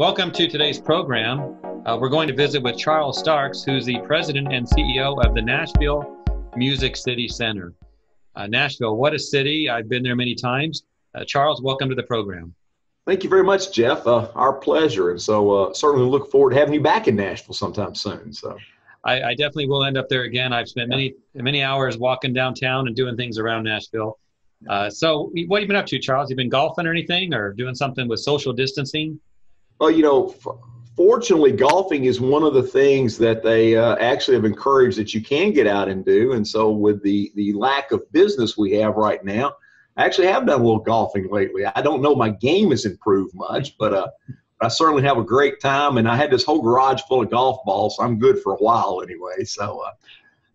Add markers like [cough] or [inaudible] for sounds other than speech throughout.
Welcome to today's program. Uh, we're going to visit with Charles Starks, who's the president and CEO of the Nashville Music City Center. Uh, Nashville, what a city. I've been there many times. Uh, Charles, welcome to the program. Thank you very much, Jeff. Uh, our pleasure. And so uh, certainly look forward to having you back in Nashville sometime soon. So I, I, definitely will end up there again. I've spent many many hours walking downtown and doing things around Nashville. Uh, so what have you been up to, Charles? You been golfing or anything, or doing something with social distancing? Well, you know, fortunately, golfing is one of the things that they uh, actually have encouraged that you can get out and do. And so, with the the lack of business we have right now, I actually have done a little golfing lately. I don't know my game has improved much, but uh, I certainly have a great time. And I had this whole garage full of golf balls, so I'm good for a while anyway. So. Uh,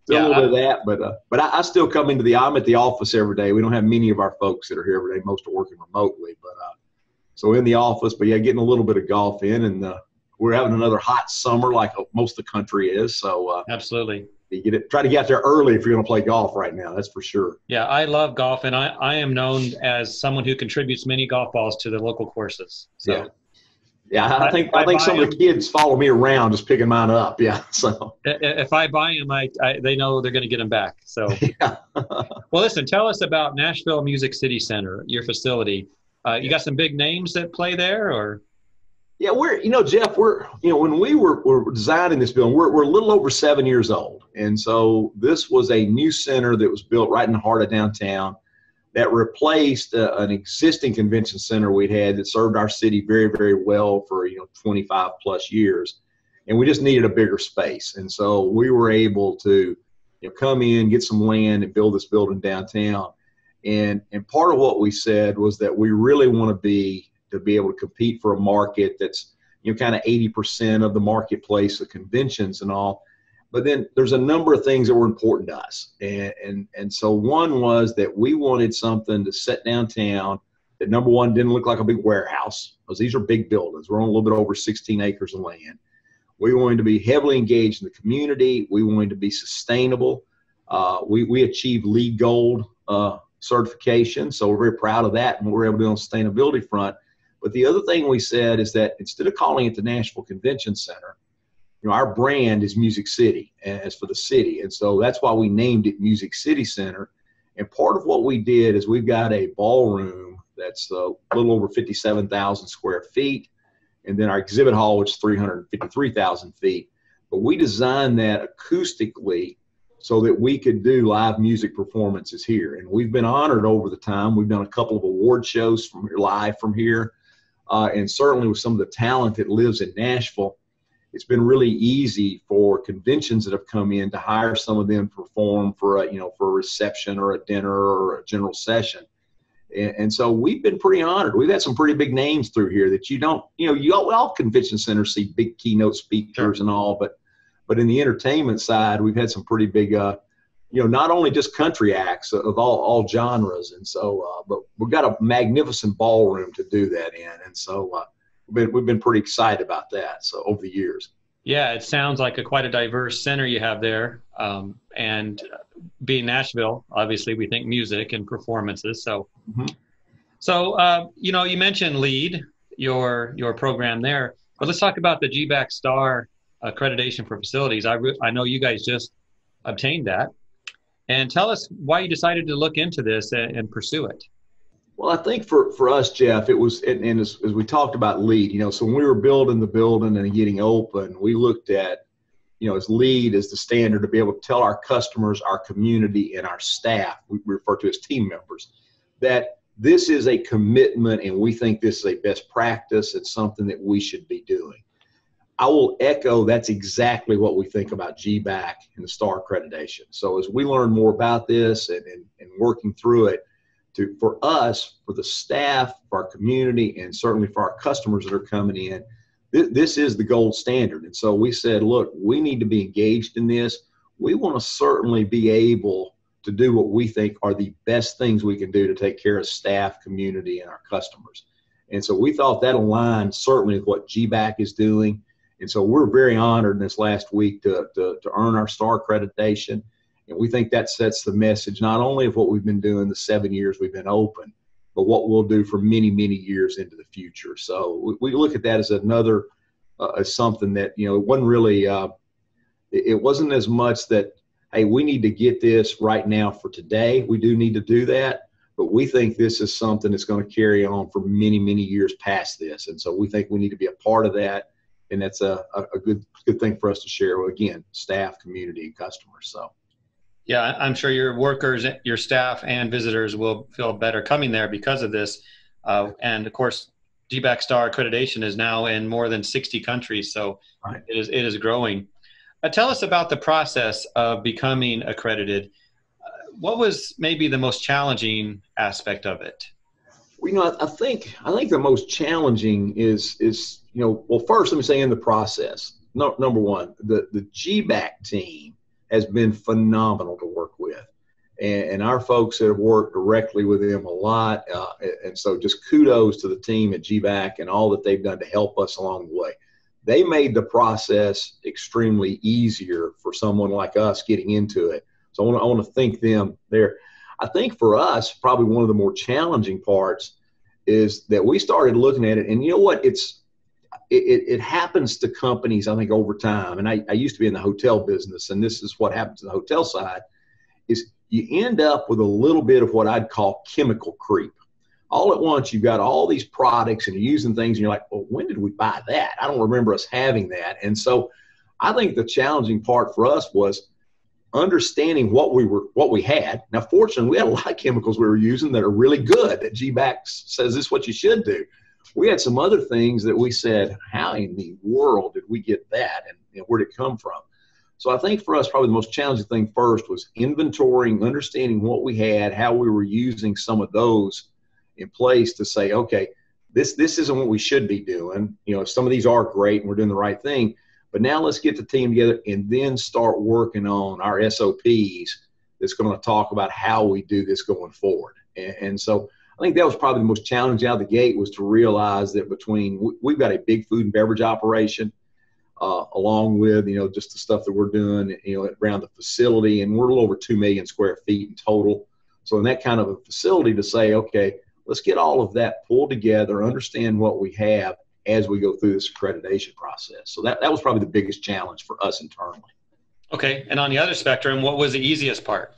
yeah, a little bit of that, but uh, but I, I, still come into the. I'm at the office every day. We don't have many of our folks that are here every day. Most are working remotely, but uh, so in the office. But yeah, getting a little bit of golf in, and uh, we're having another hot summer like most of the country is. So uh, absolutely, you get it. Try to get out there early if you're going to play golf right now. That's for sure. Yeah, I love golf, and I I am known as someone who contributes many golf balls to the local courses. So. Yeah. Yeah, I think I, I think some of the kids follow me around just picking mine up. Yeah, [laughs] so if I buy them, I, I they know they're going to get them back. So, [laughs] yeah. well, listen, tell us about Nashville Music City Center, your facility. Uh, you got some big names that play there, or? Yeah, we're you know Jeff, we're you know when we were, were designing this building, we're we're a little over seven years old, and so this was a new center that was built right in the heart of downtown that replaced uh, an existing convention center we'd had that served our city very, very well for you know 25 plus years, and we just needed a bigger space. And so we were able to you know come in, get some land, and build this building downtown. And and part of what we said was that we really want to be to be able to compete for a market that's you know kind of 80% of the marketplace of conventions and all but then there's a number of things that were important to us. And, and, and so one was that we wanted something to set downtown that number one didn't look like a big warehouse because these are big buildings. We're on a little bit over 16 acres of land. We wanted to be heavily engaged in the community. We wanted to be sustainable. Uh, we, we achieved LEED Gold uh, certification, so we're very proud of that and we're able to do on sustainability front. But the other thing we said is that instead of calling it the Nashville Convention Center, you know, our brand is Music City as for the city. And so that's why we named it Music City Center. And part of what we did is we've got a ballroom that's uh, a little over 57,000 square feet. And then our exhibit hall, which is 353,000 feet. But we designed that acoustically so that we could do live music performances here. And we've been honored over the time. We've done a couple of award shows from here, live from here. Uh, and certainly with some of the talent that lives in Nashville it's been really easy for conventions that have come in to hire some of them to perform for a you know for a reception or a dinner or a general session and, and so we've been pretty honored we've had some pretty big names through here that you don't you know you all, all convention centers see big keynote speakers sure. and all but but in the entertainment side we've had some pretty big uh you know not only just country acts of all all genres and so uh, but we've got a magnificent ballroom to do that in and so uh, we've been, we've been pretty excited about that. So over the years. Yeah, it sounds like a quite a diverse center you have there. Um, and being Nashville, obviously we think music and performances. So, mm-hmm. so uh, you know, you mentioned LEED your your program there, but let's talk about the GBAC Star accreditation for facilities. I re- I know you guys just obtained that, and tell us why you decided to look into this and, and pursue it. Well, I think for, for us, Jeff, it was, and, and as, as, we talked about LEED, you know, so when we were building the building and getting open, we looked at, you know, as LEED as the standard to be able to tell our customers, our community, and our staff, we refer to as team members, that this is a commitment and we think this is a best practice. It's something that we should be doing. I will echo that's exactly what we think about GBAC and the STAR accreditation. So as we learn more about this and, and, and working through it, to for us, for the staff, for our community, and certainly for our customers that are coming in, th- this is the gold standard. And so we said, look, we need to be engaged in this. We want to certainly be able to do what we think are the best things we can do to take care of staff, community, and our customers. And so we thought that aligned certainly with what GBAC is doing. And so we're very honored in this last week to, to, to earn our STAR accreditation and we think that sets the message not only of what we've been doing the seven years we've been open, but what we'll do for many, many years into the future. So we, we look at that as another, uh, as something that, you know, it wasn't really, uh, it wasn't as much that, hey, we need to get this right now for today. We do need to do that, but we think this is something that's going to carry on for many, many years past this. And so we think we need to be a part of that. And that's a, a good, good thing for us to share with, again, staff, community, and customers. So. Yeah, I'm sure your workers, your staff, and visitors will feel better coming there because of this. Uh, and of course, GBAC Star accreditation is now in more than 60 countries, so right. it is it is growing. Uh, tell us about the process of becoming accredited. Uh, what was maybe the most challenging aspect of it? You know, I, I think I think the most challenging is is you know, well, first let me say in the process. No, number one, the the GBAC team has been phenomenal to work with. And, and our folks that have worked directly with them a lot. Uh, and so just kudos to the team at GBAC and all that they've done to help us along the way. They made the process extremely easier for someone like us getting into it. So I want to, I want to thank them there. I think for us, probably one of the more challenging parts is that we started looking at it, and you know what? It's it, it, happens to companies, I think, over time. And I, I used to be in the hotel business, and this is what happens to the hotel side: is you end up with a little bit of what I'd call chemical creep. All at once, you've got all these products, and you're using things, and you're like, "Well, when did we buy that? I don't remember us having that." And so, I think the challenging part for us was understanding what we were what we had. Now, fortunately, we had a lot of chemicals we were using that are really good. That GBAC says this is what you should do we had some other things that we said, how in the world did we get that and where did it come from? So I think for us, probably the most challenging thing first was inventorying, understanding what we had, how we were using some of those in place to say, okay, this this isn't what we should be doing. You know, some of these are great and we're doing the right thing, but now let's get the team together and then start working on our SOPs that's going to talk about how we do this going forward. And, and so I think that was probably the most challenging out of the gate was to realize that between we've got a big food and beverage operation, uh, along with you know just the stuff that we're doing you know around the facility, and we're a little over two million square feet in total. So in that kind of a facility to say, okay, let's get all of that pulled together, understand what we have as we go through this accreditation process. So that that was probably the biggest challenge for us internally. Okay, and on the other spectrum, what was the easiest part?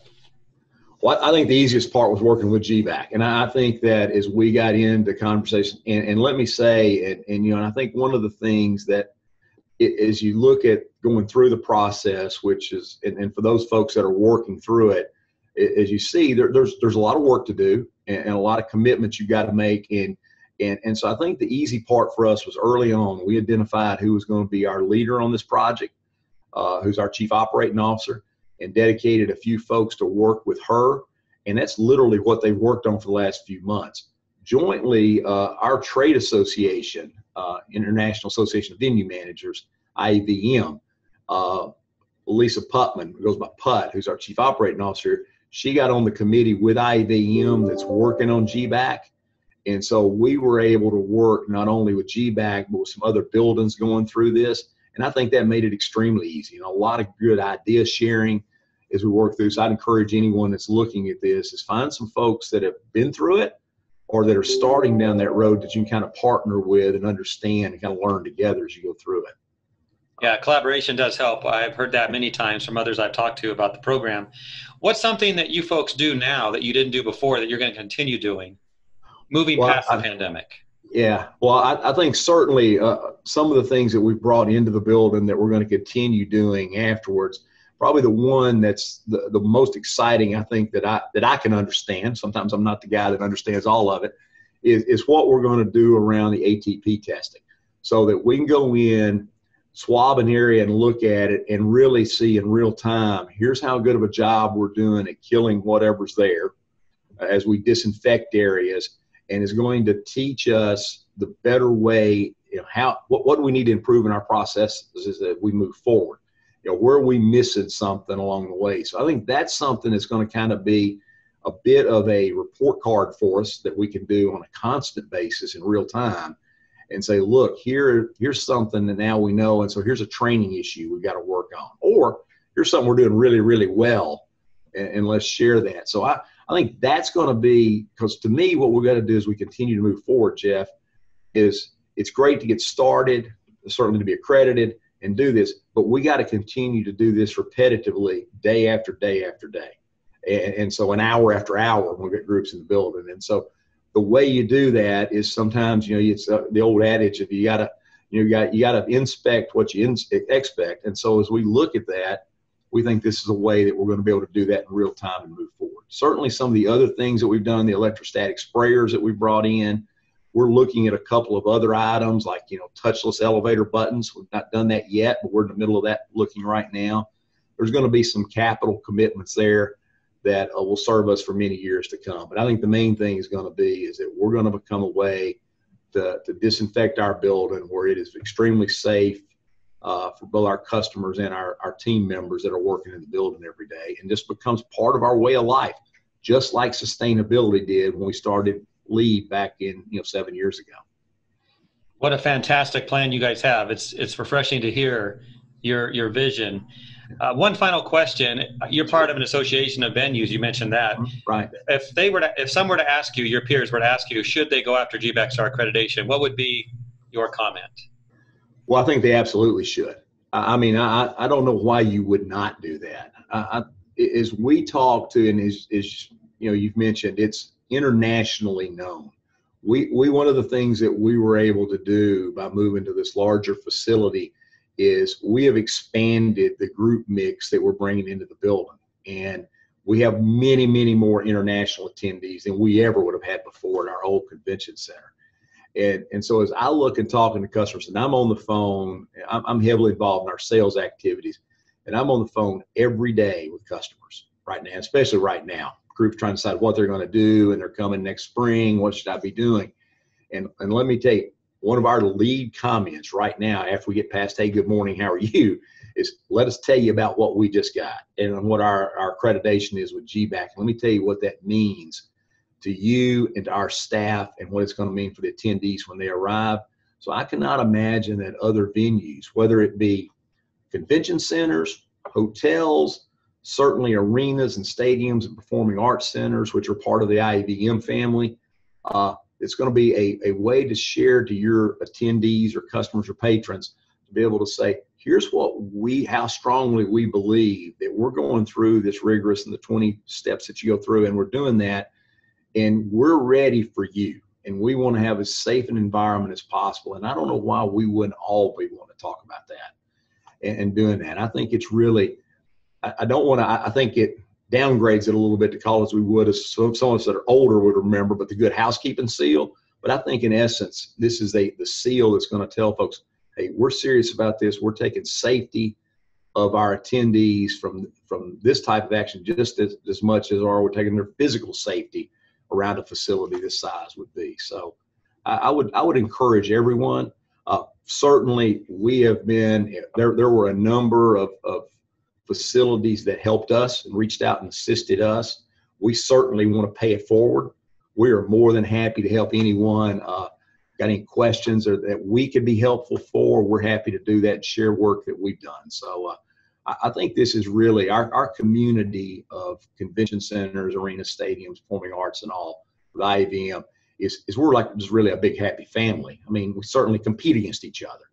Well, I think the easiest part was working with GBAC. And I think that as we got into conversation, and, and let me say, and, and, you know, and I think one of the things that it, as you look at going through the process, which is, and, and for those folks that are working through it, it as you see, there, there's there's a lot of work to do and, and a lot of commitments you got to make. And, and and so I think the easy part for us was early on. We identified who was going to be our leader on this project, uh, who's our chief operating officer and dedicated a few folks to work with her. And that's literally what they've worked on for the last few months. Jointly, uh, our trade association, uh, International Association of Venue Managers, IAVM, uh, Lisa Putman, who goes by Put, who's our chief operating officer, she got on the committee with IAVM that's working on GBAC. And so we were able to work not only with GBAC, but with some other buildings going through this and I think that made it extremely easy. Know, a lot of good idea sharing as we work through. So I'd encourage anyone that's looking at this is find some folks that have been through it or that are starting down that road that you can kind of partner with and understand and kind of learn together as you go through it. Yeah, collaboration does help. I've heard that many times from others I've talked to about the program. What's something that you folks do now that you didn't do before that you're going to continue doing, moving well, past the pandemic? Yeah, well, I, I think certainly uh, some of the things that we've brought into the building that we're going to continue doing afterwards. Probably the one that's the, the most exciting, I think that I that I can understand. Sometimes I'm not the guy that understands all of it. Is is what we're going to do around the ATP testing, so that we can go in, swab an area and look at it and really see in real time. Here's how good of a job we're doing at killing whatever's there, as we disinfect areas and is going to teach us the better way you know how what, what do we need to improve in our processes as we move forward? You know where are we missing something along the way? So i think that's something that's going to kind of be a bit of a report card for us that we can do on a constant basis in real time and say look here here's something that now we know and so here's a training issue we've got to work on or here's something we're doing really really well and, and let's share that. So i I think that's going to be because to me, what we're going to do as we continue to move forward, Jeff, is it's great to get started, certainly to be accredited and do this, but we got to continue to do this repetitively, day after day after day, and, and so an hour after hour we get groups in the building, and so the way you do that is sometimes you know it's uh, the old adage of you got to you know you got you got to inspect what you in, expect, and so as we look at that, we think this is a way that we're going to be able to do that in real time and move forward. Certainly, some of the other things that we've done, the electrostatic sprayers that we brought in, we're looking at a couple of other items like you know touchless elevator buttons. We've not done that yet, but we're in the middle of that looking right now. There's going to be some capital commitments there that uh, will serve us for many years to come. But I think the main thing is going to be is that we're going to become a way to, to disinfect our building where it is extremely safe uh, for both our customers and our, our team members that are working in the building every day and this becomes part of our way of life, just like sustainability did when we started LEED back in you know seven years ago. What a fantastic plan you guys have. It's it's refreshing to hear your your vision. Uh, one final question. You're part of an association of venues. You mentioned that. Right. If they were to, if some were to ask you, your peers were to ask you, should they go after Star accreditation? What would be your comment? Well, I think they absolutely should. I mean, I, I don't know why you would not do that. I, I, as we talk to, and as, as you know, you've mentioned, it's internationally known. We, we one of the things that we were able to do by moving to this larger facility is we have expanded the group mix that we're bringing into the building. And we have many, many more international attendees than we ever would have had before at our old convention center. And, and so as I look and talking to customers, and I'm on the phone, I'm, I'm heavily involved in our sales activities, and I'm on the phone every day with customers right now, especially right now. Groups trying to decide what they're going to do, and they're coming next spring. What should I be doing? And and let me tell you, one of our lead comments right now after we get past hey good morning how are you is let us tell you about what we just got and what our, our accreditation is with GBAC. Let me tell you what that means to you and to our staff and what it's going to mean for the attendees when they arrive. So I cannot imagine that other venues, whether it be convention centers, hotels, certainly arenas and stadiums and performing arts centers, which are part of the IAVM family, uh, it's going to be a, a way to share to your attendees or customers or patrons to be able to say, here's what we, how strongly we believe that we're going through this rigorous and the 20 steps that you go through, and we're doing that, and we're ready for you. And we want to have as safe an environment as possible. And I don't know why we wouldn't all be wanting to talk about that and, and doing that. I think it's really, I, I don't want to, I, I think it, downgrades it a little bit to call as we would as some, some of us that are older would remember, but the good housekeeping seal. But I think in essence, this is a, the seal that's going to tell folks, hey, we're serious about this. We're taking safety of our attendees from from this type of action just as, as much as are we're taking their physical safety around a facility this size would be. So I, I would I would encourage everyone. Uh, certainly, we have been there. There were a number of, of facilities that helped us and reached out and assisted us. We certainly want to pay it forward. We are more than happy to help anyone. Uh, got any questions or that we could be helpful for? We're happy to do that and share work that we've done. So uh, I, think this is really our, our community of convention centers, arenas, stadiums, performing arts, and all with IAVM is, is we're like just really a big happy family. I mean, we certainly compete against each other,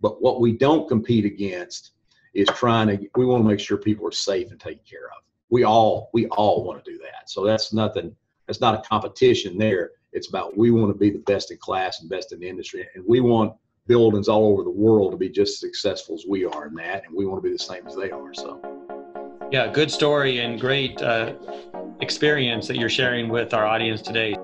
but what we don't compete against is trying to we want to make sure people are safe and taken care of. We all we all want to do that. So that's nothing that's not a competition there. It's about we want to be the best in class and best in the industry and we want buildings all over the world to be just as successful as we are in that and we want to be the same as they are so. Yeah good story and great uh, experience that you're sharing with our audience today